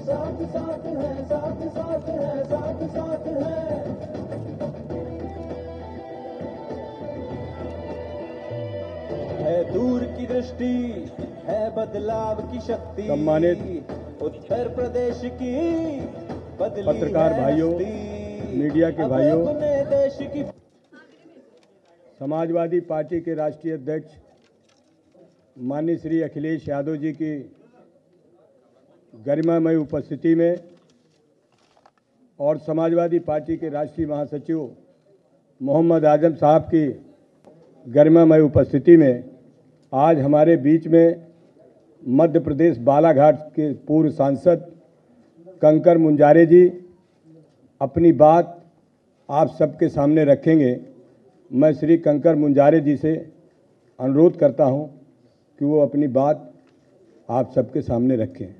साथ साथ है साथ साथ है साथ साथ है। है दूर की दृष्टि है बदलाव की शक्ति। सम्मानित उत्तर प्रदेश की पत्रकार भाइयों। मीडिया के भाइयों, देश की समाजवादी पार्टी के राष्ट्रीय अध्यक्ष माननीय श्री अखिलेश यादव जी की गरिमामय उपस्थिति में और समाजवादी पार्टी के राष्ट्रीय महासचिव मोहम्मद आज़म साहब की गरिमामय उपस्थिति में आज हमारे बीच में मध्य प्रदेश बालाघाट के पूर्व सांसद कंकर मुंजारे जी अपनी बात आप सबके सामने रखेंगे। मैं श्री कंकर मुंजारे जी से अनुरोध करता हूँ कि वो अपनी बात आप सबके सामने रखें।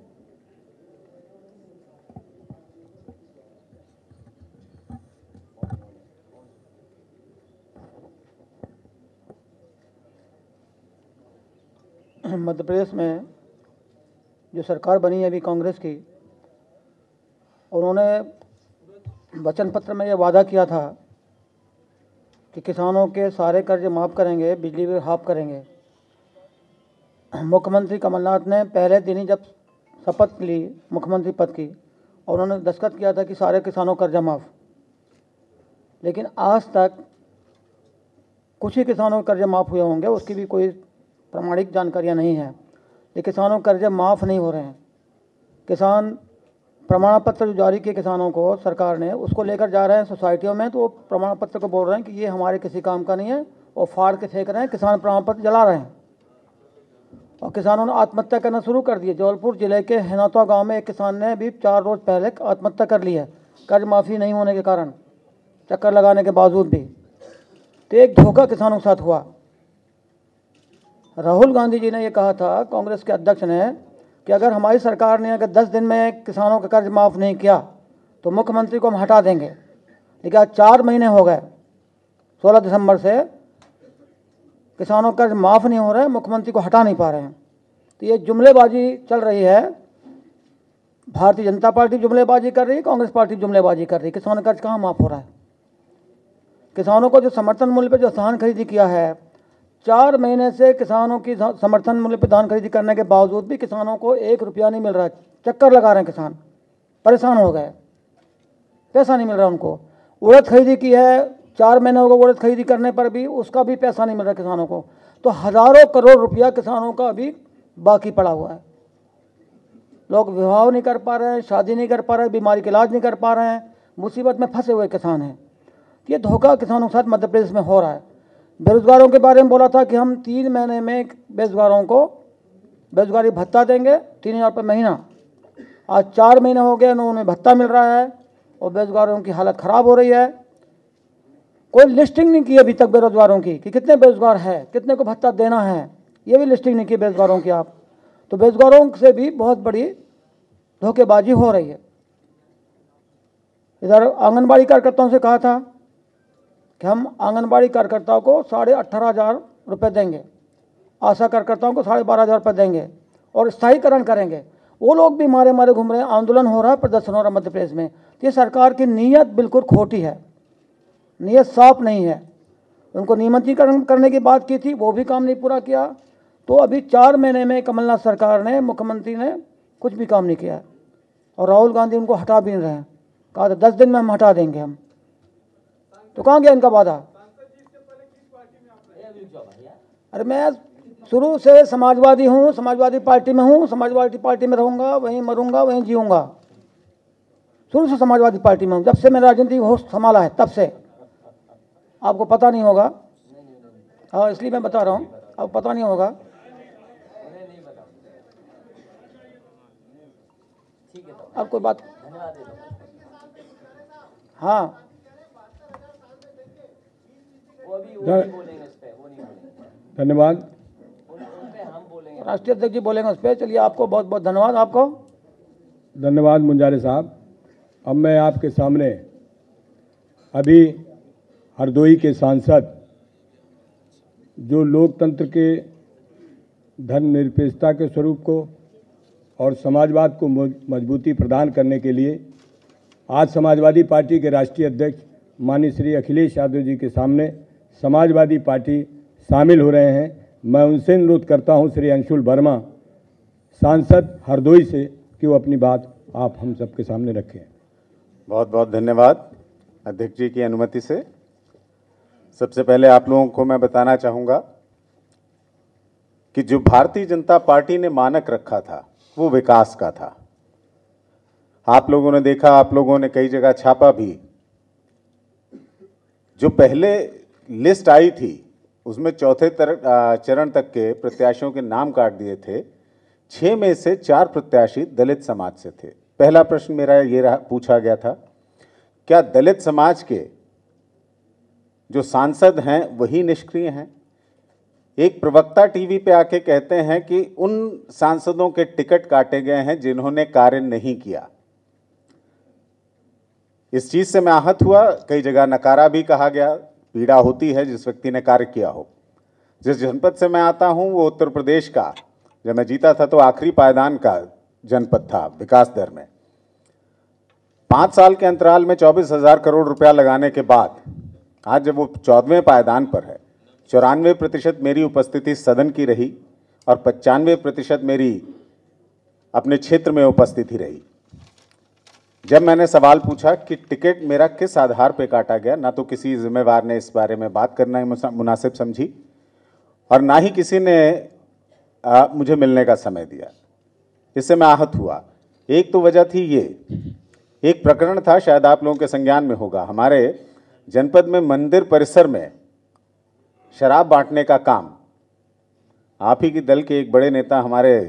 मध्य प्रदेश में जो सरकार बनी है अभी कांग्रेस की उन्होंने वचन पत्र में ये वादा किया था कि किसानों के सारे कर्ज माफ़ करेंगे, बिजली बिल हाफ़ करेंगे। मुख्यमंत्री कमलनाथ ने पहले दिन ही जब शपथ ली मुख्यमंत्री पद की, और उन्होंने दस्तखत किया था कि सारे किसानों का कर्जा माफ़। लेकिन आज तक कुछ ही किसानों के कर्जे माफ़ हुए होंगे, उसकी भी कोई प्रामाणिक जानकारियाँ नहीं हैं। ये किसानों कर्जे माफ़ नहीं हो रहे हैं। किसान प्रमाण पत्र जो जारी किए किसानों को सरकार ने, उसको लेकर जा रहे हैं सोसाइटियों में तो वो प्रमाण पत्र को बोल रहे हैं कि ये हमारे किसी काम का नहीं है और फाड़ के फेंक रहे हैं, किसान प्रमाण पत्र जला रहे हैं। और किसानों ने आत्महत्या करना शुरू कर दिए जबलपुर ज़िले के हिनौता गाँव में एक किसान ने अभी चार रोज़ पहले आत्महत्या कर ली है। कर्ज माफ़ी नहीं होने के कारण, चक्कर लगाने के बावजूद भी। तो एक धोखा किसानों के साथ हुआ। राहुल गांधी जी ने ये कहा था, कांग्रेस के अध्यक्ष ने, कि अगर हमारी सरकार ने अगर 10 दिन में किसानों का कर्ज माफ़ नहीं किया तो मुख्यमंत्री को हम हटा देंगे। लेकिन आज चार महीने हो गए 16 दिसंबर से किसानों का कर्ज माफ़ नहीं हो रहा है, मुख्यमंत्री को हटा नहीं पा रहे हैं। तो ये जुमलेबाजी चल रही है। भारतीय जनता पार्टी जुमलेबाजी कर रही है, कांग्रेस पार्टी जुमलेबाजी कर रही है। किसानों कर्ज कहाँ माफ़ हो रहा है? किसानों को जो समर्थन मूल्य पर जो धान खरीदी किया है चार महीने से किसानों की समर्थन मूल्य पर धान खरीदी करने के बावजूद भी किसानों को एक रुपया नहीं मिल रहा, चक्कर लगा रहे हैं किसान। परेशान हो गए। पैसा नहीं मिल रहा उनको। उड़द खरीदी की है, चार महीने हो गए उड़द खरीदी करने पर भी उसका भी पैसा नहीं मिल रहा किसानों को। तो हज़ारों करोड़ रुपया किसानों का अभी बाकी पड़ा हुआ है। लोग विवाह नहीं कर पा रहे हैं, शादी नहीं कर पा रहे बीमारी का इलाज नहीं कर पा रहे हैं, मुसीबत में फंसे हुए किसान हैं। ये धोखा किसानों के साथ मध्य प्रदेश में हो रहा है। बेरोजगारों के बारे में बोला था कि हम तीन महीने में बेरोजगारों को बेरोजगारी भत्ता देंगे, तीन हज़ार रुपये महीना। आज चार महीने हो गए न उन्हें भत्ता मिल रहा है और बेरोजगारों की हालत ख़राब हो रही है। कोई लिस्टिंग नहीं की अभी तक बेरोजगारों की कि कितने बेरोजगार है, कितने को भत्ता देना है। ये भी लिस्टिंग नहीं की बेरोजगारों की आप। तो बेरोजगारों से भी बहुत बड़ी धोखेबाजी हो रही है। इधर आंगनबाड़ी कार्यकर्ताओं से कहा था कि हम आंगनबाड़ी कार्यकर्ताओं को साढ़े अट्ठारह हज़ार रुपये देंगे। आशा कार्यकर्ताओं को साढ़े बारह हज़ार रुपये देंगे और स्थायीकरण करेंगे। वो लोग भी मारे मारे घूम रहे हैं, आंदोलन हो रहा है प्रदर्शन हो रहा है मध्य प्रदेश में। ये सरकार की नीयत बिल्कुल खोटी है। नीयत साफ़ नहीं है। उनको नियमितीकरण करने की बात की थी, वो भी काम नहीं पूरा किया। तो अभी चार महीने में कमलनाथ सरकार ने, मुख्यमंत्री ने कुछ भी काम नहीं किया। और राहुल गांधी उनको हटा भी नहीं रहे हैं। कहा था, दस दिन में हम हटा देंगे हम। तो कहाँ गया इनका वादा? अरे मैं शुरू से समाजवादी हूँ, समाजवादी पार्टी में हूँ, समाजवादी पार्टी में रहूँगा, वहीं मरूँगा, वहीं जीऊँगा। शुरू से समाजवादी पार्टी में हूँ। जब से मैं राजनीति होश संभाला है, तब से। आपको पता नहीं होगा। हाँ इसलिए मैं बता रहा हूँ। आपको पता नहीं होगा। अब कोई बात हाँ। धन्यवाद। राष्ट्रीय अध्यक्ष जी बोलेंगे उस पर चलिए आपको बहुत बहुत धन्यवाद आपको। धन्यवाद मुंजारे साहब। अब मैं आपके सामने अभी हरदोई के सांसद जो लोकतंत्र के धर्मनिरपेक्षता के स्वरूप को और समाजवाद को मजबूती प्रदान करने के लिए आज समाजवादी पार्टी के राष्ट्रीय अध्यक्ष माननीय श्री अखिलेश यादव जी के सामने समाजवादी पार्टी शामिल हो रहे हैं। मैं उनसे अनुरोध करता हूँ श्री अंशुल वर्मा सांसद हरदोई से कि वो अपनी बात आप हम सबके सामने रखें। बहुत बहुत धन्यवाद अध्यक्ष जी की अनुमति से। सबसे पहले आप लोगों को मैं बताना चाहूँगा कि जो भारतीय जनता पार्टी ने मानक रखा था, वो विकास का था। आप लोगों ने देखा, आप लोगों ने कई जगह छापा भी। जो पहले लिस्ट आई थी, उसमें चौथे चरण तक के प्रत्याशियों के नाम काट दिए थे। छह में से चार प्रत्याशी दलित समाज से थे। पहला प्रश्न मेरा ये पूछा गया था, क्या दलित समाज के जो सांसद हैं, वही निष्क्रिय हैं? एक प्रवक्ता टीवी पे आके कहते हैं कि उन सांसदों के टिकट काटे गए हैं जिन्होंने कार्य नहीं किया। इस चीज़ से मैं आहत हुआ, कई जगह नकारा भी कहा गया पीड़ा होती है, जिस व्यक्ति ने कार्य किया हो। जिस जनपद से मैं आता हूँ, वो उत्तर प्रदेश का। जब मैं जीता था तो आखिरी पायदान का जनपद था विकास दर में। पाँच साल के अंतराल में चौबीस हज़ार करोड़ रुपया लगाने के बाद, आज जब वो चौदहवें पायदान पर है, चौरानवे प्रतिशत मेरी उपस्थिति सदन की रही और पचानवे प्रतिशत मेरी अपने क्षेत्र में उपस्थिति रही। जब मैंने सवाल पूछा कि टिकट मेरा किस आधार पर काटा गया ना तो किसी जिम्मेवार ने इस बारे में बात करना ही मुनासिब समझी और ना ही किसी ने आ, मुझे मिलने का समय दिया। इससे मैं आहत हुआ। एक तो वजह थी ये एक प्रकरण था शायद आप लोगों के संज्ञान में होगा। हमारे जनपद में मंदिर परिसर में शराब बांटने का काम आप ही की दल के एक बड़े नेता हमारे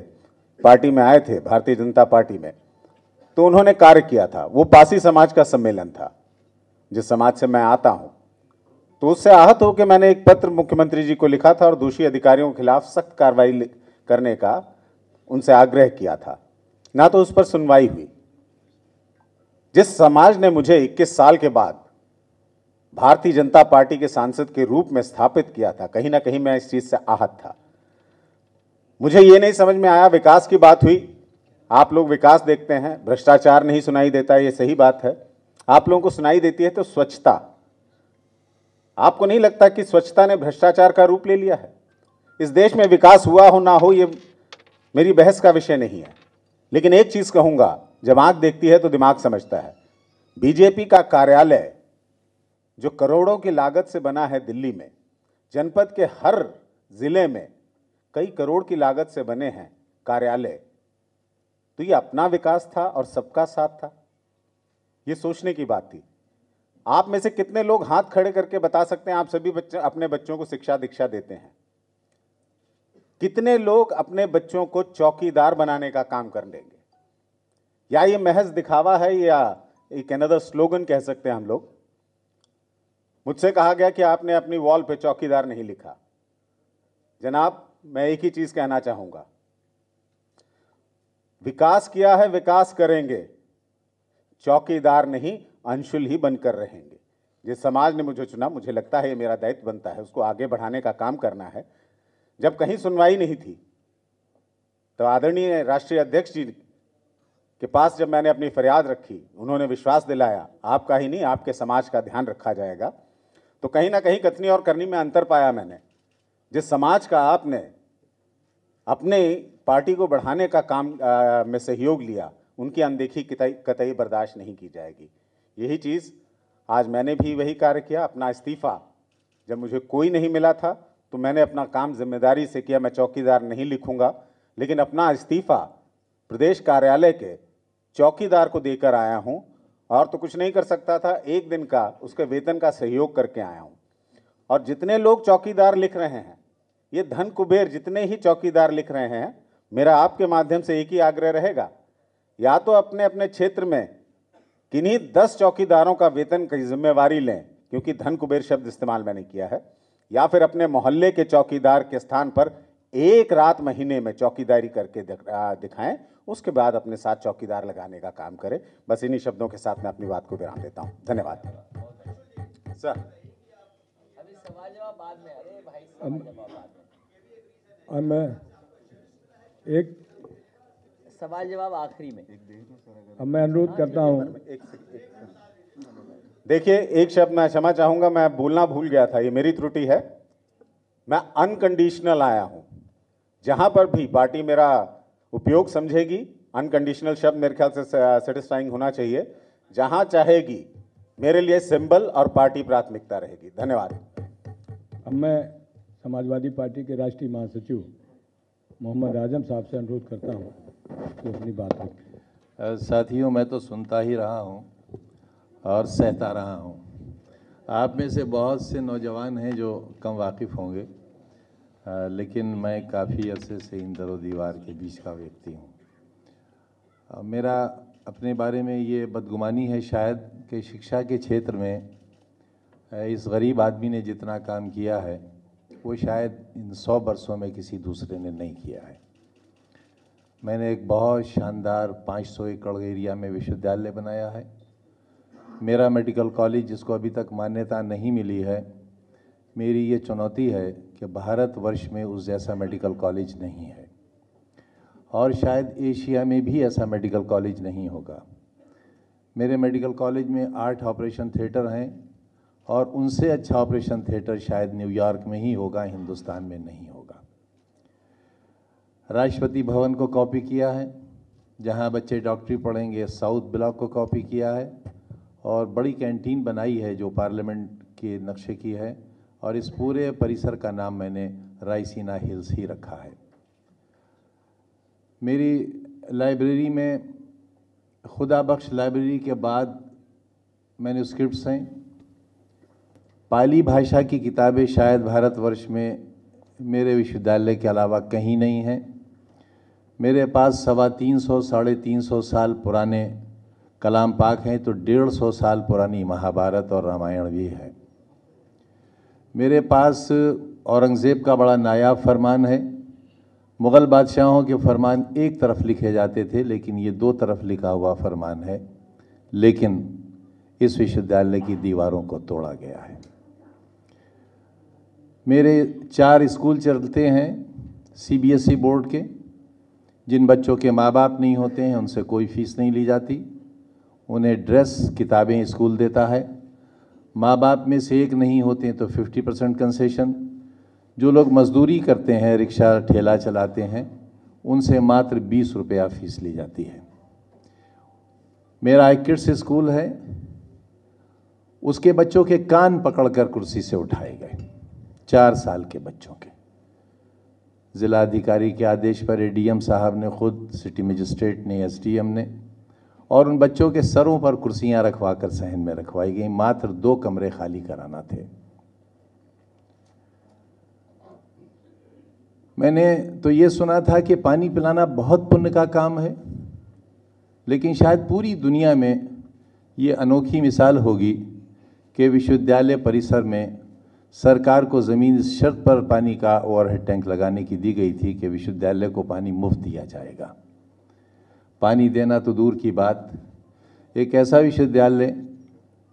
पार्टी में आए थे भारतीय जनता पार्टी में। तो उन्होंने कार्य किया था। वो पासी समाज का सम्मेलन था, जिस समाज से मैं आता हूँ। तो उससे आहत होकर मैंने एक पत्र मुख्यमंत्री जी को लिखा था और दोषी अधिकारियों के खिलाफ सख्त कार्रवाई करने का उनसे आग्रह किया था। ना तो उस पर सुनवाई हुई। जिस समाज ने मुझे 21 साल के बाद भारतीय जनता पार्टी के सांसद के रूप में स्थापित किया था, कहीं ना कहीं मैं इस चीज़ से आहत था। मुझे यह नहीं समझ में आया, विकास की बात हुई आप लोग विकास देखते हैं, भ्रष्टाचार नहीं सुनाई देता, ये सही बात है। आप लोगों को सुनाई देती है तो स्वच्छता। आपको नहीं लगता कि स्वच्छता ने भ्रष्टाचार का रूप ले लिया है? इस देश में विकास हुआ हो, ना हो, ये मेरी बहस का विषय नहीं है। लेकिन एक चीज़ कहूँगा, जब आँख देखती है तो दिमाग समझता है। बीजेपी का कार्यालय जो करोड़ों की लागत से बना है दिल्ली में, जनपद के हर ज़िले में कई करोड़ की लागत से बने हैं कार्यालय। तो ये अपना विकास था और सबका साथ था। ये सोचने की बात थी। आप में से कितने लोग हाथ खड़े करके बता सकते हैं, आप सभी बच्चे, अपने बच्चों को शिक्षा दीक्षा देते हैं। कितने लोग अपने बच्चों को चौकीदार बनाने का काम कर लेंगे? या ये महज दिखावा है या एक अनदर स्लोगन कह सकते हैं हम लोग? मुझसे कहा गया कि आपने अपनी वॉल पे चौकीदार नहीं लिखा। जनाब, मैं एक ही चीज़ कहना चाहूँगा। विकास किया है, विकास करेंगे। चौकीदार नहीं, अंशुल ही बनकर रहेंगे। जिस समाज ने मुझे चुना, मुझे लगता है ये मेरा दायित्व बनता है, उसको आगे बढ़ाने का काम करना है। जब कहीं सुनवाई नहीं थी तो आदरणीय राष्ट्रीय अध्यक्ष जी के पास जब मैंने अपनी फरियाद रखी, उन्होंने विश्वास दिलाया, आपका ही नहीं, आपके समाज का ध्यान रखा जाएगा। तो कहीं ना कहीं कथनी और करनी में अंतर पाया मैंने, जिस समाज का आपने अपने पार्टी को बढ़ाने का काम आ, में सहयोग लिया उनकी अनदेखी कतई बर्दाश्त नहीं की जाएगी। यही चीज़ आज मैंने भी वही कार्य किया अपना इस्तीफ़ा। जब मुझे कोई नहीं मिला था तो मैंने अपना काम ज़िम्मेदारी से किया मैं चौकीदार नहीं लिखूँगा। लेकिन अपना इस्तीफ़ा प्रदेश कार्यालय के चौकीदार को देकर आया हूँ और तो कुछ नहीं कर सकता था एक दिन का उसके वेतन का सहयोग करके आया हूँ। और जितने लोग चौकीदार लिख रहे हैं ये धन कुबेर जितने ही चौकीदार लिख रहे हैं मेरा आपके माध्यम से एक ही आग्रह रहेगा। या तो अपने अपने क्षेत्र में किन्हीं दस चौकीदारों का वेतन की जिम्मेवारी लें क्योंकि धन कुबेर शब्द इस्तेमाल मैंने किया है या फिर अपने मोहल्ले के चौकीदार के स्थान पर एक रात महीने में चौकीदारी करके दिखाएँ उसके बाद अपने साथ चौकीदार लगाने का काम करें। बस इन्हीं शब्दों के साथ मैं अपनी बात को विराम देता हूँ। धन्यवाद। सर। अभी सवाल जवाब बाद में अरे भाई अब मैं एक सवाल जवाब आखिरी में। अब मैं अनुरोध करता हूँ। देखिए एक शब्द मैं क्षमा चाहूँगा मैं बोलना भूल गया था ये मेरी त्रुटि है। मैं अनकंडीशनल आया हूँ। जहाँ पर भी पार्टी मेरा उपयोग समझेगी अनकंडीशनल शब्द मेरे ख्याल से सेटिस्फाइंग होना चाहिए। जहाँ चाहेगी मेरे लिए सिंबल और पार्टी प्राथमिकता रहेगी। धन्यवाद। अब मैं समाजवादी पार्टी के राष्ट्रीय महासचिव मोहम्मद आज़म साहब से अनुरोध करता हूँ कि अपनी बात रखें। साथियों, मैं तो सुनता ही रहा हूँ और सहता रहा हूँ। आप में से बहुत से नौजवान हैं जो कम वाकिफ़ होंगे लेकिन मैं काफ़ी अरसे से इन दरो दीवार के बीच का व्यक्ति हूँ। मेरा अपने बारे में ये बदगुमानी है, शायद कि शिक्षा के क्षेत्र में इस गरीब आदमी ने जितना काम किया है वो शायद इन सौ बरसों में किसी दूसरे ने नहीं किया है। मैंने एक बहुत शानदार 500 एकड़ एरिया में विश्वविद्यालय बनाया है। मेरा मेडिकल कॉलेज जिसको अभी तक मान्यता नहीं मिली है, मेरी ये चुनौती है कि भारतवर्ष में उस जैसा मेडिकल कॉलेज नहीं है। और शायद एशिया में भी ऐसा मेडिकल कॉलेज नहीं होगा। मेरे मेडिकल कॉलेज में आठ ऑपरेशन थिएटर हैं और उनसे अच्छा ऑपरेशन थिएटर शायद न्यूयॉर्क में ही होगा, हिंदुस्तान में नहीं होगा। राष्ट्रपति भवन को कॉपी किया है, जहाँ बच्चे डॉक्टरी पढ़ेंगे, साउथ ब्लॉक को कॉपी किया है, और बड़ी कैंटीन बनाई है जो पार्लियामेंट के नक्शे की है, और इस पूरे परिसर का नाम मैंने रायसीना हिल्स ही रखा है। मेरी लाइब्रेरी में खुदा बख्श लाइब्रेरी के बाद मैन्यूस्क्रिप्ट्स हैं पाली भाषा की किताबें शायद भारतवर्ष में मेरे विश्वविद्यालय के अलावा कहीं नहीं हैं। मेरे पास सवा तीन सौ, साढ़े तीन सौ साल पुराने कलाम पाक हैं तो डेढ़ सौ साल पुरानी महाभारत और रामायण भी है। मेरे पास औरंगज़ेब का बड़ा नायाब फरमान है। मुग़ल बादशाहों के फरमान एक तरफ़ लिखे जाते थे, लेकिन ये दो तरफ़ लिखा हुआ फरमान है। लेकिन इस विश्वविद्यालय की दीवारों को तोड़ा गया है। मेरे चार स्कूल चलते हैं सीबीएसई बोर्ड के। जिन बच्चों के माँ बाप नहीं होते हैं, उनसे कोई फ़ीस नहीं ली जाती। उन्हें ड्रेस, किताबें स्कूल देता है। माँ बाप में से एक नहीं होते हैं तो 50 परसेंट कंसेशन। जो लोग मजदूरी करते हैं, रिक्शा, ठेला चलाते हैं, उनसे मात्र बीस रुपया फ़ीस ली जाती है। मेरा एक किड्स स्कूल है। उसके बच्चों के कान पकड़कर कुर्सी से उठाए गए। चार साल के बच्चों के। ज़िला अधिकारी के आदेश पर एडीएम साहब ने खुद, सिटी मजिस्ट्रेट ने एसडीएम ने, और उन बच्चों के सरों पर कुर्सियाँ रखवा कर सहन में रखवाई गई। मात्र दो कमरे खाली कराना थे। मैंने तो ये सुना था कि पानी पिलाना बहुत पुण्य का काम है, लेकिन शायद पूरी दुनिया में ये अनोखी मिसाल होगी कि विश्वविद्यालय परिसर में सरकार को ज़मीन इस शर्त पर पानी का ओवरहेड टैंक लगाने की दी गई थी कि विश्वविद्यालय को पानी मुफ़्त दिया जाएगा। पानी देना तो दूर की बात। एक ऐसा विश्वविद्यालय,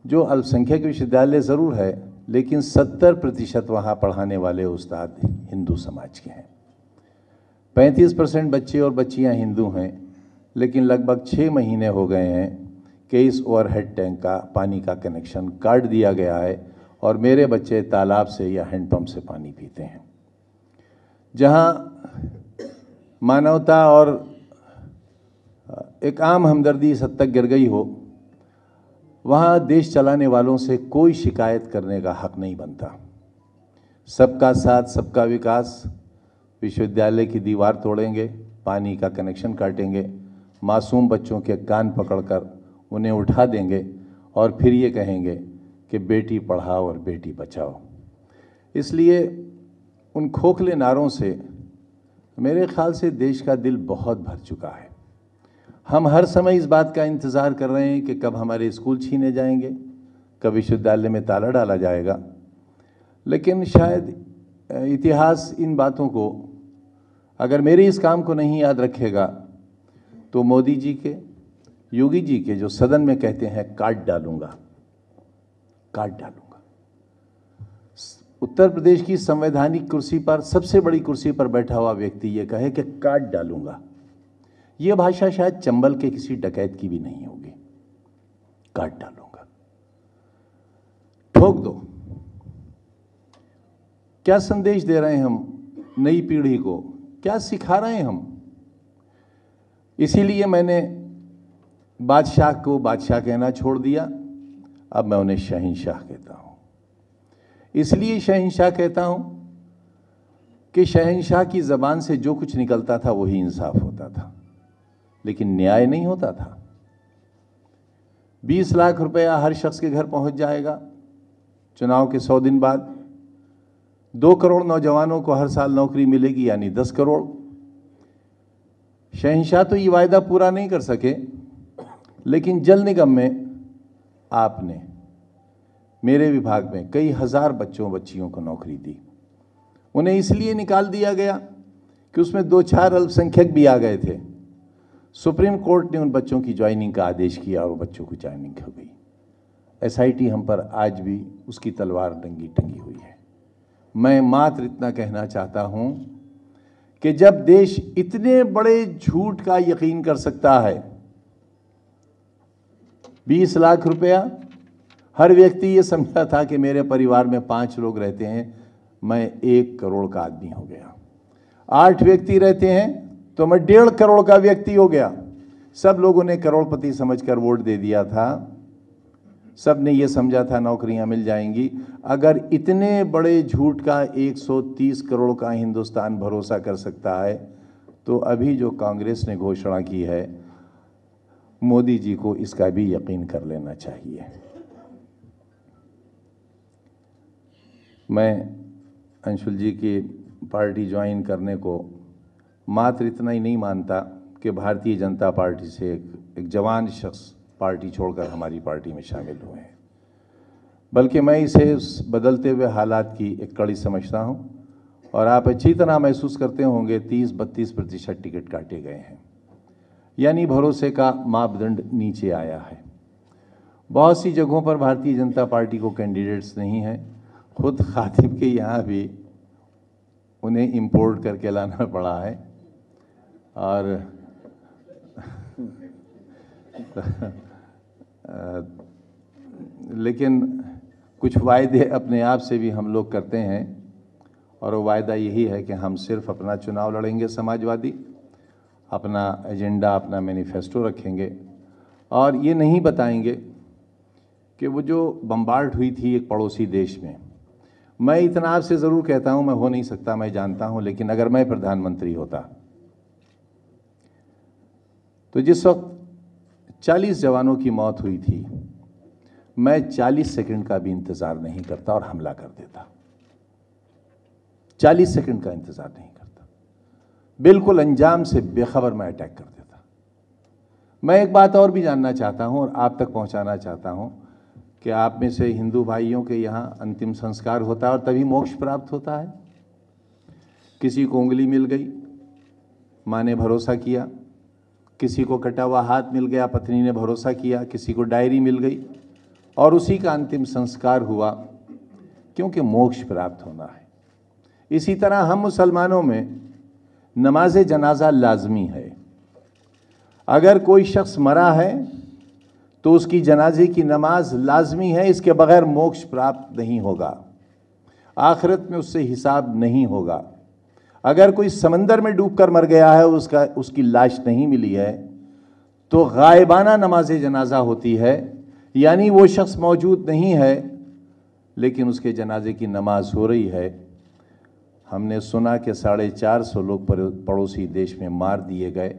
जो अल्पसंख्यक विश्वविद्यालय ज़रूर है, लेकिन सत्तर प्रतिशत वहाँ पढ़ाने वाले उस्ताद हिंदू समाज के हैं। पैंतीस परसेंट बच्चे और बच्चियाँ हिंदू हैं, लेकिन लगभग छः महीने हो गए हैं कि इस ओवरहेड टैंक का पानी का कनेक्शन काट दिया गया है और मेरे बच्चे तालाब से या हैंडपम्प से पानी पीते हैं। जहाँ मानवता और एक आम हमदर्दी इस हद तक गिर गई हो, वहाँ देश चलाने वालों से कोई शिकायत करने का हक नहीं बनता। सबका साथ, सबका विकास। विश्वविद्यालय की दीवार तोड़ेंगे, पानी का कनेक्शन काटेंगे, मासूम बच्चों के कान पकड़कर उन्हें उठा देंगे और फिर ये कहेंगे कि बेटी पढ़ाओ और बेटी बचाओ। इसलिए उन खोखले नारों से मेरे ख्याल से देश का दिल बहुत भर चुका है। हम हर समय इस बात का इंतज़ार कर रहे हैं कि कब हमारे स्कूल छीने जाएँगे, कब विश्वविद्यालय में ताला डाला जाएगा। लेकिन शायद इतिहास इन बातों को अगर मेरे इस काम को नहीं याद रखेगा तो मोदी जी के, योगी जी के जो सदन में कहते हैं, काट डालूँगा। काट डालूँगा। उत्तर प्रदेश की संवैधानिक कुर्सी पर, सबसे बड़ी कुर्सी पर बैठा हुआ व्यक्ति ये कहे कि काट डालूँगा। यह भाषा शायद चंबल के किसी डकैत की भी नहीं होगी। काट डालूँगा। ठोक दो। क्या संदेश दे रहे हैं हम नई पीढ़ी को? क्या सिखा रहे हैं हम? इसीलिए मैंने बादशाह को बादशाह कहना छोड़ दिया। अब मैं उन्हें शहनशाह कहता हूँ। इसलिए शहनशाह कहता हूँ कि शहनशाह की जबान से जो कुछ निकलता था वही इंसाफ होता था, लेकिन न्याय नहीं होता था। बीस लाख रुपया हर शख्स के घर पहुँच जाएगा। चुनाव के सौ दिन बाद दो करोड़ नौजवानों को हर साल नौकरी मिलेगी, यानी दस करोड़। शहनशाह तो ये वायदा पूरा नहीं कर सके, लेकिन जल निगम में आपने मेरे विभाग में कई हज़ार बच्चों बच्चियों को नौकरी दी। उन्हें इसलिए निकाल दिया गया कि उसमें दो चार अल्पसंख्यक भी आ गए थे। सुप्रीम कोर्ट ने उन बच्चों की ज्वाइनिंग का आदेश किया और बच्चों की ज्वाइनिंग हो गई। एसआईटी हम पर आज भी उसकी तलवार टंगी टंगी हुई है। मैं मात्र इतना कहना चाहता हूँ कि जब देश इतने बड़े झूठ का यकीन कर सकता है बीस लाख रुपया। हर व्यक्ति ये समझा था कि मेरे परिवार में पाँच लोग रहते हैं, मैं एक करोड़ का आदमी हो गया। आठ व्यक्ति रहते हैं तो मैं डेढ़ करोड़ का व्यक्ति हो गया। सब लोगों ने करोड़पति समझकर वोट दे दिया था। सबने ये समझा था, नौकरियाँ मिल जाएँगी। अगर इतने बड़े झूठ का 130 करोड़ का हिंदुस्तान भरोसा कर सकता है तो अभी जो कांग्रेस ने घोषणा की है मोदी जी को इसका भी यकीन कर लेना चाहिए। मैं अंशुल जी की पार्टी ज्वाइन करने को मात्र इतना ही नहीं मानता कि भारतीय जनता पार्टी से एक, एक जवान शख्स पार्टी छोड़कर हमारी पार्टी में शामिल हुए हैं। बल्कि मैं इसे उस बदलते हुए हालात की एक कड़ी समझता हूँ और आप अच्छी तरह महसूस करते होंगे 30-32 प्रतिशत टिकट काटे गए हैं। यानी भरोसे का मापदंड नीचे आया है। बहुत सी जगहों पर भारतीय जनता पार्टी को कैंडिडेट्स नहीं हैं। खुद खातिब के यहाँ भी उन्हें इंपोर्ट करके लाना पड़ा है। और लेकिन कुछ वायदे अपने आप से भी हम लोग करते हैं। और वो वायदा यही है कि हम सिर्फ़ अपना चुनाव लड़ेंगे समाजवादी। अपना एजेंडा, अपना मैनिफेस्टो रखेंगे। और ये नहीं बताएँगे कि वो जो बम्बार्ड हुई थी एक पड़ोसी देश में, मैं इतना आपसे ज़रूर कहता हूँ, मैं हो नहीं सकता, मैं जानता हूँ, लेकिन अगर मैं प्रधानमंत्री होता। तो जिस वक्त 40 जवानों की मौत हुई थी, मैं 40 सेकंड का भी इंतज़ार नहीं करता और हमला कर देता। 40 सेकंड का इंतज़ार नहीं करता। बिल्कुल अंजाम से बेखबर मैं अटैक कर देता। मैं एक बात और भी जानना चाहता हूँ और आप तक पहुंचाना चाहता हूँ कि आप में से हिंदू भाइयों के यहाँ अंतिम संस्कार होता है और तभी मोक्ष प्राप्त होता है। किसी को उंगली मिल गई, माँ ने भरोसा किया। किसी को कटा हुआ हाथ मिल गया, पत्नी ने भरोसा किया। किसी को डायरी मिल गई और उसी का अंतिम संस्कार हुआ, क्योंकि मोक्ष प्राप्त होना है। इसी तरह हम मुसलमानों में नमाज़ जनाजा लाजमी है। अगर कोई शख्स मरा है तो उसकी जनाजे की नमाज़ लाजमी है, इसके बगैर मोक्ष प्राप्त नहीं होगा। आखिरत में उससे हिसाब नहीं होगा। अगर कोई समंदर में डूबकर मर गया है, उसका, उसकी लाश नहीं मिली है तो गायबाना नमाज़ जनाजा होती है। यानी वो शख्स मौजूद नहीं है, लेकिन उसके जनाजे की नमाज़ हो रही है। हमने सुना कि साढ़े चार सौ लोग पड़ोसी देश में मार दिए गए,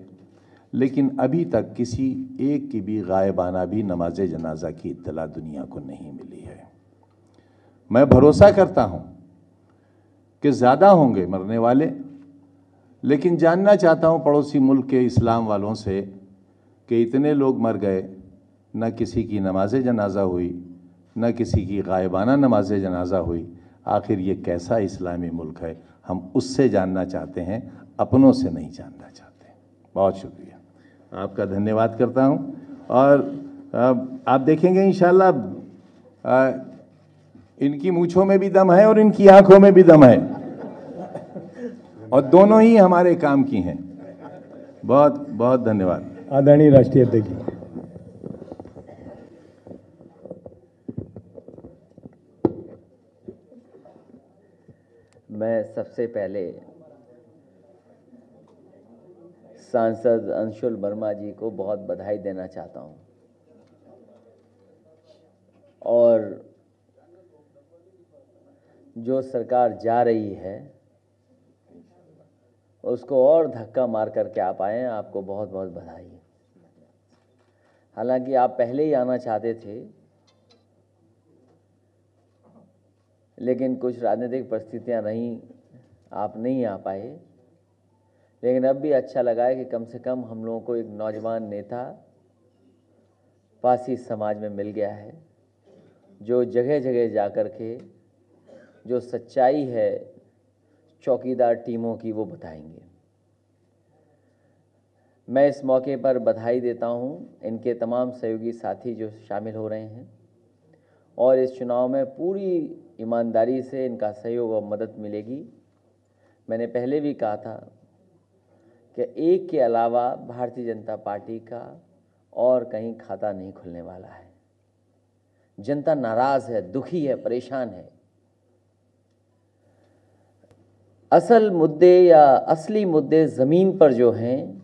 लेकिन अभी तक किसी एक की भी गायबाना भी नमाज़ जनाजा की इतला दुनिया को नहीं मिली है। मैं भरोसा करता हूँ कि ज़्यादा होंगे मरने वाले, लेकिन जानना चाहता हूँ पड़ोसी मुल्क के इस्लाम वालों से कि इतने लोग मर गए, न किसी की नमाज़ जनाजा हुई, न किसी की गायबाना नमाज़ जनाजा हुई आखिर ये कैसा इस्लामी मुल्क है? हम उससे जानना चाहते हैं, अपनों से नहीं जानना चाहते। बहुत शुक्रिया। आपका धन्यवाद करता हूँ। और आप देखेंगे इंशाल्लाह इनकी मूछों में भी दम है और इनकी आँखों में भी दम है। और दोनों ही हमारे काम की हैं। बहुत बहुत धन्यवाद। आदरणीय राष्ट्रीय अध्यक्ष मैं सबसे पहले सांसद अंशुल वर्मा जी को बहुत बधाई देना चाहता हूँ। और जो सरकार जा रही है, उसको और धक्का मार करके आप आए आपको बहुत बहुत बधाई। हालाँकि आप पहले ही आना चाहते थे लेकिन कुछ राजनीतिक परिस्थितियाँ रहीं आप नहीं आ पाए। लेकिन अब भी अच्छा लगा है कि कम से कम हम लोगों को एक नौजवान नेता पासी समाज में मिल गया है, जो जगह जगह जा कर के जो सच्चाई है, चौकीदार टीमों की वो बताएँगे। मैं इस मौके पर बधाई देता हूँ इनके तमाम सहयोगी साथी जो शामिल हो रहे हैं। और इस चुनाव में पूरी ईमानदारी से इनका सहयोग और मदद मिलेगी। मैंने पहले भी कहा था कि एक के अलावा भारतीय जनता पार्टी का और कहीं खाता नहीं खुलने वाला है। जनता नाराज़ है, दुखी है, परेशान है। असल मुद्दे या असली मुद्दे ज़मीन पर जो हैं,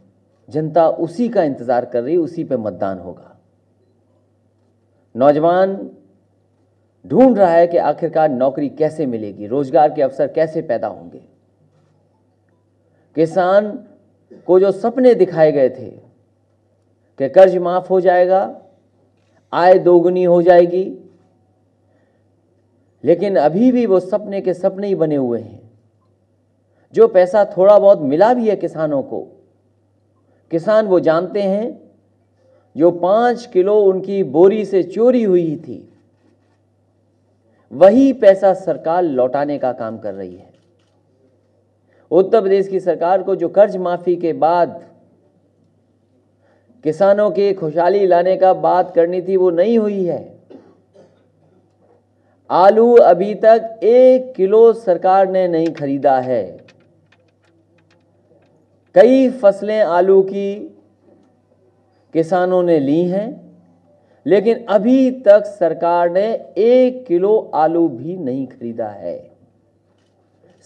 जनता उसी का इंतज़ार कर रही, उसी पे मतदान होगा। नौजवान ढूंढ रहा है कि आखिरकार नौकरी कैसे मिलेगी, रोज़गार के अवसर कैसे पैदा होंगे। किसान को जो सपने दिखाए गए थे कि कर्ज माफ़ हो जाएगा, आय दोगुनी हो जाएगी, लेकिन अभी भी वो सपने के सपने ही बने हुए हैं। जो पैसा थोड़ा बहुत मिला भी है किसानों को, किसान वो जानते हैं, जो पाँच किलो उनकी बोरी से चोरी हुई थी। वही पैसा सरकार लौटाने का काम कर रही है। उत्तर प्रदेश की सरकार को जो कर्ज माफ़ी के बाद किसानों की खुशहाली लाने का बात करनी थी, वो नहीं हुई है। आलू अभी तक एक किलो सरकार ने नहीं खरीदा है। कई फ़सलें आलू की किसानों ने ली हैं। लेकिन अभी तक सरकार ने एक किलो आलू भी नहीं खरीदा है।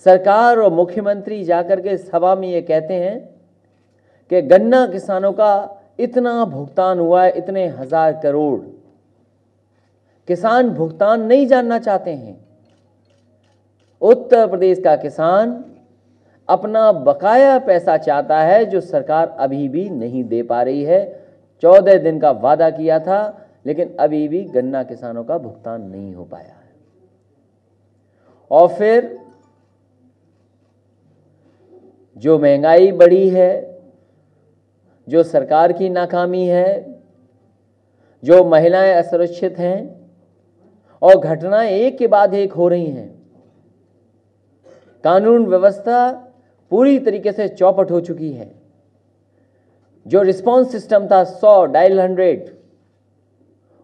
सरकार और मुख्यमंत्री जाकर के सभा में ये कहते हैं कि गन्ना किसानों का इतना भुगतान हुआ है, इतने हज़ार करोड़। किसान भुगतान नहीं जानना चाहते हैं। उत्तर प्रदेश का किसान अपना बकाया पैसा चाहता है जो सरकार अभी भी नहीं दे पा रही है। चौदह दिन का वादा किया था लेकिन अभी भी गन्ना किसानों का भुगतान नहीं हो पाया है। और फिर जो महँगाई बढ़ी है, जो सरकार की नाकामी है, जो महिलाएँ असुरक्षित हैं, और घटनाएँ एक के बाद एक हो रही हैं, कानून व्यवस्था पूरी तरीके से चौपट हो चुकी है। जो रिस्पांस सिस्टम था, सौ डायल हंड्रेड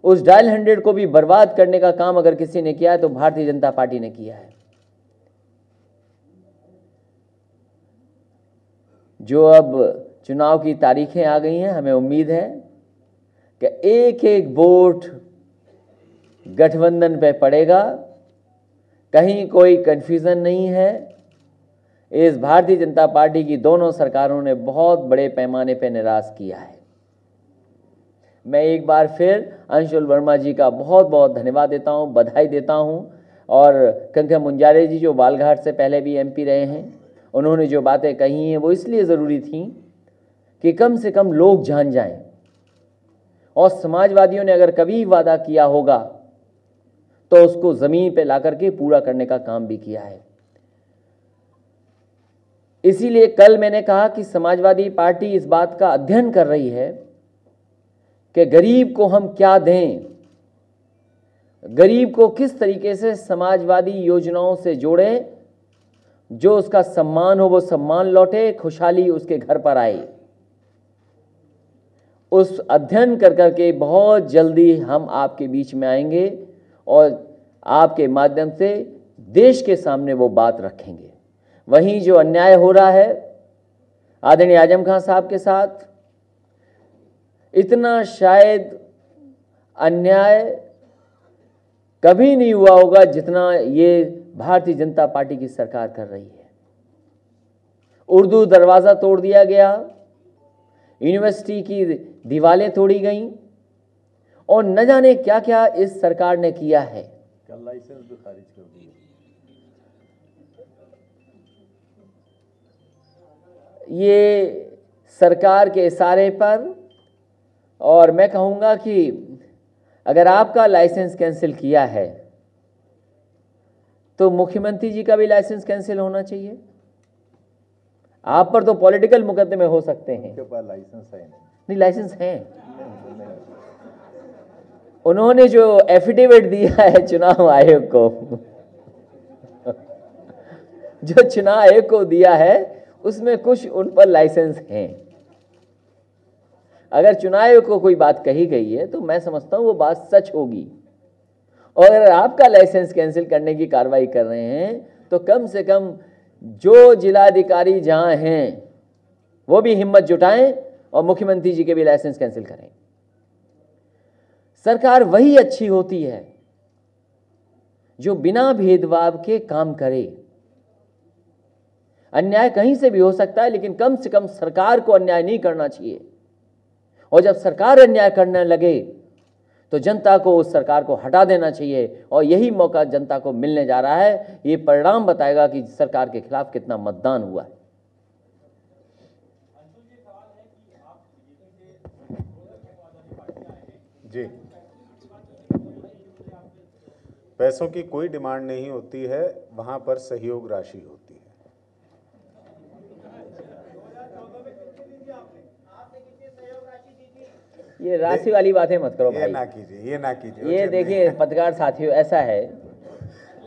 उस डायल हंड्रेड को भी बर्बाद करने का काम अगर किसी ने किया है तो भारतीय जनता पार्टी ने किया है। जो अब चुनाव की तारीखें आ गई हैं, हमें उम्मीद है कि एक एक वोट गठबंधन पे पड़ेगा। कहीं कोई कन्फ्यूज़न नहीं है। इस भारतीय जनता पार्टी की दोनों सरकारों ने बहुत बड़े पैमाने पर निराश किया है। मैं एक बार फिर अंशुल वर्मा जी का बहुत बहुत धन्यवाद देता हूँ, बधाई देता हूँ। और कंकन मुंजारे जी जो बालघाट से पहले भी एमपी रहे हैं, उन्होंने जो बातें कही हैं, वो इसलिए ज़रूरी थी कि कम से कम लोग जान जाएँ। और समाजवादियों ने अगर कभी वादा किया होगा तो उसको ज़मीन पे ला करके पूरा करने का काम भी किया है। इसीलिए कल मैंने कहा कि समाजवादी पार्टी इस बात का अध्ययन कर रही है कि गरीब को हम क्या दें? गरीब को किस तरीके से समाजवादी योजनाओं से जोड़ें? जो उसका सम्मान हो, वो सम्मान लौटे, खुशहाली उसके घर पर आए। उस अध्ययन कर करके बहुत जल्दी हम आपके बीच में आएँगे और आपके माध्यम से देश के सामने वो बात रखेंगे। वहीं जो अन्याय हो रहा है, आदरणीय आज़म खान साहब के साथ इतना शायद अन्याय कभी नहीं हुआ होगा जितना ये भारतीय जनता पार्टी की सरकार कर रही है। उर्दू दरवाज़ा तोड़ दिया गया यूनिवर्सिटी की दीवारें तोड़ी गईं और न जाने क्या क्या इस सरकार ने किया है। कल लाइसेंस भी खारिज कर ये सरकार के इशारे पर और मैं कहूँगा कि अगर आपका लाइसेंस कैंसिल किया है तो मुख्यमंत्री जी का भी लाइसेंस कैंसिल होना चाहिए। आप पर तो पॉलिटिकल मुकदमे हो सकते हैं। उनके पास लाइसेंस है नहीं। नहीं लाइसेंस हैं। उन्होंने जो एफिडेविट दिया है चुनाव आयोग को जो चुनाव आयोग को दिया है उसमें कुछ उन पर लाइसेंस हैं। अगर चुनाव को कोई बात कही गई है तो मैं समझता हूँ वो बात सच होगी। और अगर आपका लाइसेंस कैंसिल करने की कार्रवाई कर रहे हैं तो कम से कम जो जिलाधिकारी जहाँ हैं, वो भी हिम्मत जुटाएँ और मुख्यमंत्री जी के भी लाइसेंस कैंसिल करें। सरकार वही अच्छी होती है, जो बिना भेदभाव के काम करे। अन्याय कहीं से भी हो सकता है, लेकिन कम से कम सरकार को अन्याय नहीं करना चाहिए। और जब सरकार अन्याय करने लगे तो जनता को उस सरकार को हटा देना चाहिए। और यही मौका जनता को मिलने जा रहा है। ये परिणाम बताएगा कि सरकार के खिलाफ कितना मतदान हुआ है। जी। पैसों की कोई डिमांड नहीं होती है। वहाँ पर सहयोग राशि होती है ये राशि वाली बातें मत करो ये ना कीजिए ये ना कीजिए ये देखिए पत्रकार साथियों ऐसा है।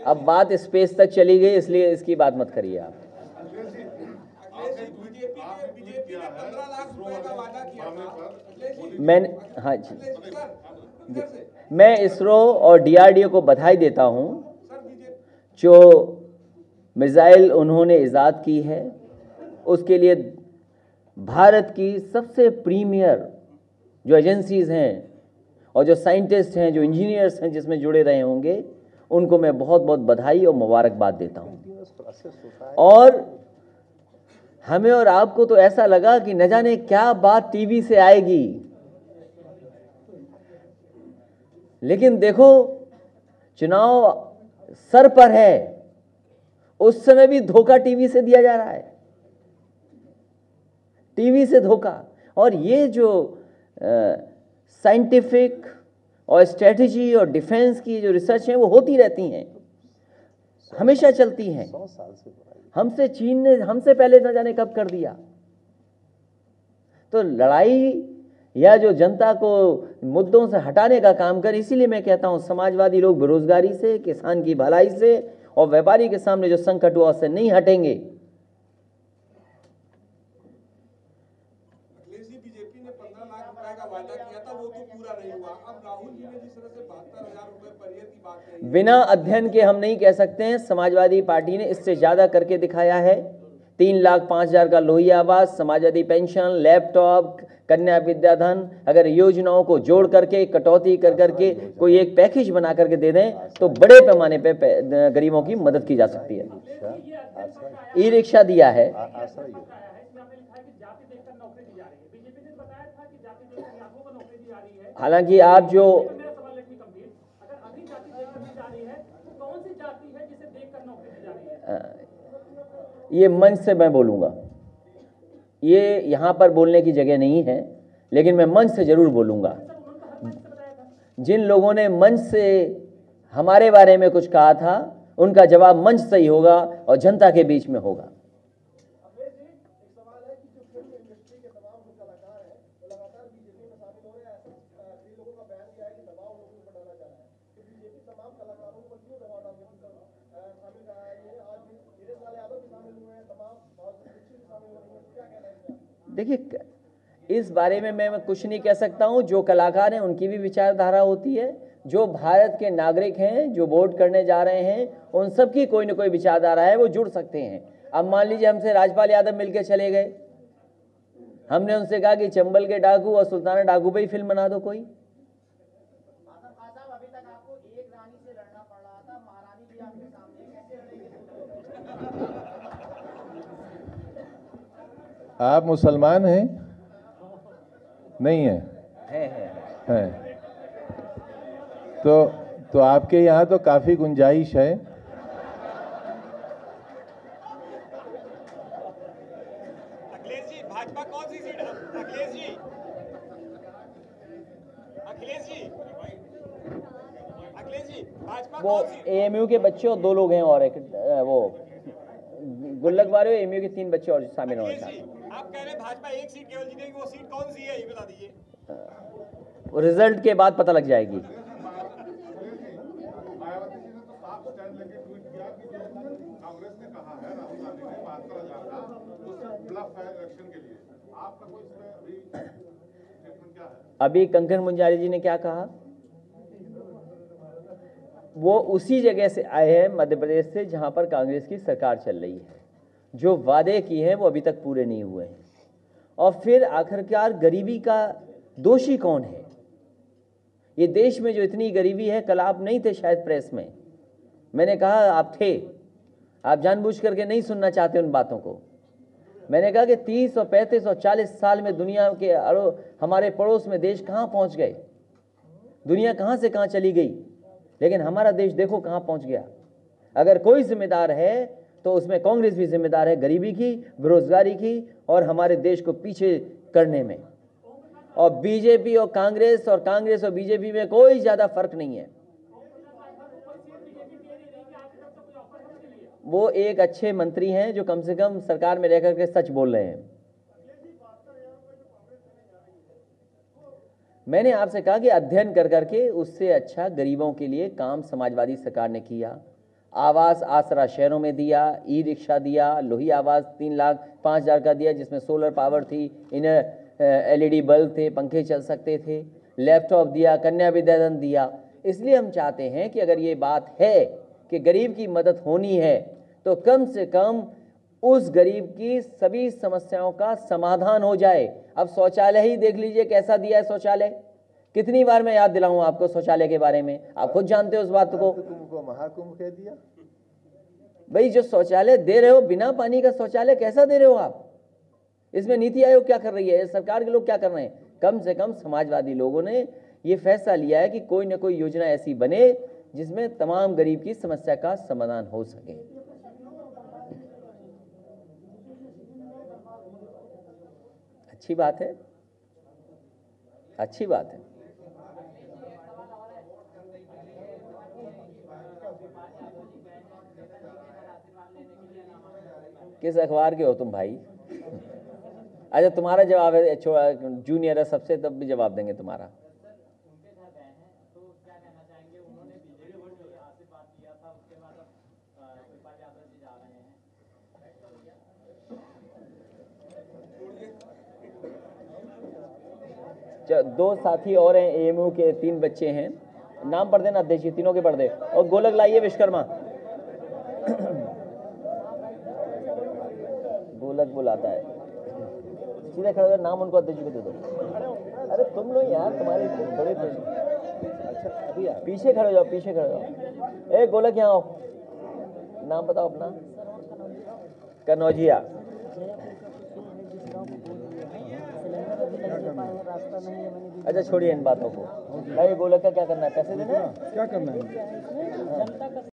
अब बात स्पेस तक चली गई इसलिए इसकी बात मत करिए आप। मैंने हाँ जी। जी। मैं इसरो और डीआरडीओ को बधाई देता हूँ जो मिसाइल उन्होंने ईजाद की है। उसके लिए भारत की सबसे प्रीमियर जो एजेंसीज हैं और जो साइंटिस्ट हैं, जो इंजीनियर्स हैं जिसमें जुड़े रहे होंगे, उनको मैं बहुत बहुत बधाई और मुबारकबाद देता हूँ। और हमें और आपको तो ऐसा लगा कि न जाने क्या बात टीवी से आएगी। लेकिन देखो, चुनाव सर पर है। उस समय भी धोखा टीवी से दिया जा रहा है। टीवी से धोखा। और ये जो साइंटिफिक और स्ट्रेटजी और डिफेंस की जो रिसर्च है वो होती रहती हैं। हमेशा चलती हैं। हमसे चीन ने हमसे पहले न जाने कब कर दिया। तो लड़ाई या जो जनता को मुद्दों से हटाने का काम कर इसीलिए मैं कहता हूँ समाजवादी लोग बेरोजगारी से किसान की भलाई से और व्यापारी के सामने जो संकट हुआ उससे नहीं हटेंगे अखिलेश जी बीजेपी ने पंद्रह लाख रुपए का वादा किया था वो तो पूरा नहीं हुआ अब राहुल जी ने जिस तरह से बहत्तर हज़ार रुपए पर ईयर की बात कही बिना अध्ययन के हम नहीं कह सकते हैं, समाजवादी पार्टी ने इससे ज़्यादा करके दिखाया है। तीन लाख पाँच हज़ार का लोही आवास, समाजवादी पेंशन, लैपटॉप, कन्या विद्याधन, अगर योजनाओं को जोड़ करके, कटौती कर करके कोई एक पैकेज बना करके दे दें तो बड़े पैमाने पे पे- गरीबों की मदद की जा सकती है। ई रिक्शा दिया है। हालाँकि आप जो ये मंच से मैं बोलूँगा। ये यहाँ पर बोलने की जगह नहीं है, लेकिन मैं मंच से ज़रूर बोलूँगा। जिन लोगों ने मंच से हमारे बारे में कुछ कहा था, उनका जवाब मंच से ही होगा और जनता के बीच में होगा। देखिए इस बारे में मैं कुछ नहीं कह सकता हूँ। जो कलाकार हैं, उनकी भी विचारधारा होती है। जो भारत के नागरिक हैं, जो वोट करने जा रहे हैं, उन सब की कोई ना कोई विचारधारा है, वो जुड़ सकते हैं। अब मान लीजिए, हमसे राजपाल यादव मिलकर चले गए। हमने उनसे कहा कि चंबल के डाकू और सुल्ताना डाकू पर ही फ़िल्म बना दो कोई। आप मुसलमान हैं? नहीं है? है है हैं। तो तो आपके यहाँ तो काफ़ी गुंजाइश है। अखिलेश जी भाजपा कौन सी सीट अखिलेश जी। अखिलेश जी। अखिलेश जी भाजपा वो कौन सी एएमयू के बच्चे और दो लोग हैं और एक वो गुल्लक वाले एएमयू के तीन बच्चे और शामिल होंगे आप कह रहे भाजपा एक सीट केवल जीतेगी, वो सीट कौन सी है? ये बता दीजिए। रिज़ल्ट के बाद पता लग जाएगी। अभी कंकन मुंजारी जी ने क्या कहा? वो उसी जगह से आए हैं, मध्य प्रदेश से, जहाँ पर कांग्रेस की सरकार चल रही है। जो वादे किए हैं वो अभी तक पूरे नहीं हुए हैं। और फिर आखिरकार गरीबी का दोषी कौन है? ये देश में जो इतनी गरीबी है, कल आप नहीं थे शायद प्रेस में। मैंने कहा, आप थे। आप जानबूझ करके नहीं सुनना चाहते उन बातों को। मैंने कहा कि 30 और 35 और 40 साल में दुनिया के अड़ो, हमारे पड़ोस में देश कहाँ पहुँच गए? दुनिया कहाँ से कहाँ चली गई? लेकिन हमारा देश देखो कहाँ पहुँच गया। अगर कोई जिम्मेदार है तो उसमें कांग्रेस भी जिम्मेदार है, गरीबी की, बेरोजगारी की और हमारे देश को पीछे करने में। और बीजेपी और कांग्रेस और कांग्रेस और बीजेपी में कोई ज़्यादा फ़र्क नहीं है। वो एक अच्छे मंत्री हैं जो कम से कम सरकार में रह करके सच बोल रहे हैं। मैंने आपसे कहा कि अध्ययन कर करके उससे अच्छा गरीबों के लिए काम समाजवादी सरकार ने किया। आवास आसरा शहरों में दिया ई रिक्शा दिया, लोही आवास तीन लाख पाँच हज़ार का दिया, जिसमें सोलर पावर थी इन एलईडी बल्ब थे, पंखे चल सकते थे लैपटॉप दिया, कन्या विद्याधन दिया। इसलिए हम चाहते हैं कि अगर ये बात है कि गरीब की मदद होनी है तो कम से कम उस गरीब की सभी समस्याओं का समाधान हो जाए। अब शौचालय ही देख लीजिए कैसा दिया है शौचालय। कितनी बार मैं याद दिलाऊं आपको शौचालय के बारे में? आप खुद जानते हो उस बात को? कुंभ को महाकुंभ कह दिया? भाई जो शौचालय दे रहे हो बिना पानी का शौचालय कैसा दे रहे हो आप? इसमें नीति आयोग क्या कर रही है? सरकार के लोग क्या कर रहे हैं? कम से कम समाजवादी लोगों ने ये फैसला लिया है कि कोई ना कोई योजना ऐसी बने जिसमें तमाम गरीब की समस्या का समाधान हो सके। अच्छी बात है। अच्छी बात है। किस अखबार के हो तुम भाई? अच्छा तुम्हारा जवाब है जूनियर है, सबसे तब भी जवाब देंगे तुम्हारा। दो साथी और हैं एएमयू के तीन बच्चे हैं। नाम पढ़ देना अध्यक्ष जी, तीनों के पढ़ दे। और गोलक लाइए विश्वकर्मा। गोलक बुलाता है। सीधे खड़े नाम उनको अध्यक्ष को दे दो। अरे तुम लोग यार तुम्हारे बड़े अच्छा पीछे खड़े हो जाओ पीछे खड़े हो जाओ। ए गोलक यहाँ आओ। नाम बताओ अपना। कनौजिया अच्छा छोड़िए इन बातों को। भाई गोलक का क्या करना है? पैसे देना है क्या करना है।